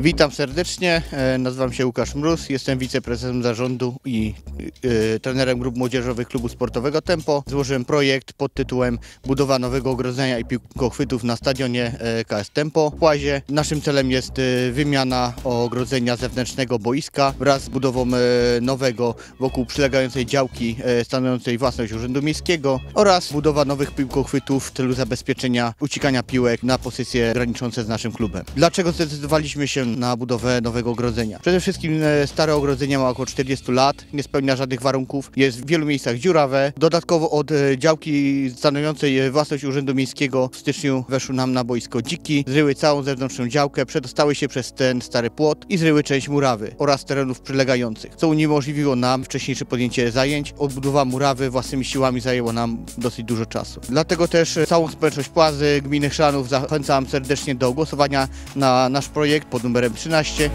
Witam serdecznie, e, nazywam się Łukasz Mróz, jestem wiceprezesem zarządu i e, trenerem grup młodzieżowych klubu sportowego Tempo. Złożyłem projekt pod tytułem Budowa nowego ogrodzenia i piłkochwytów na stadionie e, KS Tempo w Płazie. Naszym celem jest wymiana ogrodzenia zewnętrznego boiska wraz z budową nowego wokół przylegającej działki stanowiącej własność Urzędu Miejskiego oraz budowa nowych piłkochwytów w celu zabezpieczenia uciekania piłek na pozycje graniczące z naszym klubem. Dlaczego zdecydowaliśmy się na budowę nowego ogrodzenia? Przede wszystkim e, stare ogrodzenie ma około 40 lat, nie spełnia żadnych warunków, jest w wielu miejscach dziurawe. Dodatkowo od e, działki stanowiącej e, własność Urzędu Miejskiego w styczniu weszły nam na boisko dziki, zryły całą zewnętrzną działkę, przedostały się przez ten stary płot i zryły część murawy oraz terenów przylegających, co uniemożliwiło nam wcześniejsze podjęcie zajęć. Odbudowa murawy własnymi siłami zajęło nam dosyć dużo czasu. Dlatego też całą społeczność Płazy, gminy Chrzanów zachęcam serdecznie do głosowania na nasz projekt pod numerem 13.